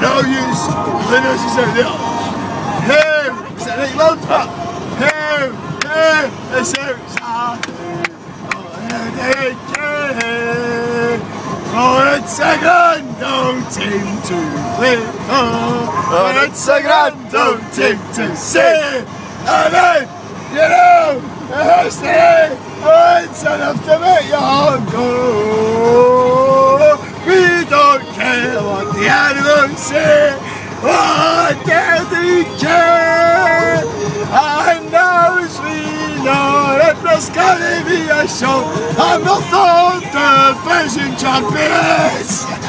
no use. The nurses out there. Hey, is that right, loud pop? Hey, hey. For it's a grand team to play for. It's a grand team to see. And then, you know, history, oh, it's enough to make your heart go. The they care? And now as we know that there's gonna be a show, I'm the third division champions.